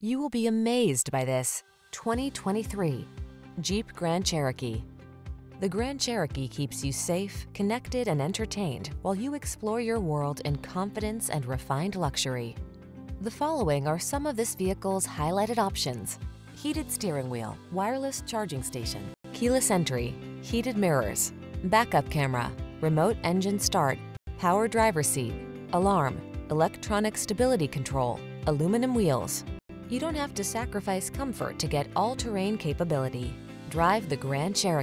You will be amazed by this 2023 Jeep Grand Cherokee. The Grand Cherokee keeps you safe, connected, and entertained while you explore your world in confidence and refined luxury. The following are some of this vehicle's highlighted options. Heated steering wheel, wireless charging station, keyless entry, heated mirrors, backup camera, remote engine start, power driver seat, alarm, electronic stability control, aluminum wheels. You don't have to sacrifice comfort to get all-terrain capability. Drive the Grand Cherokee.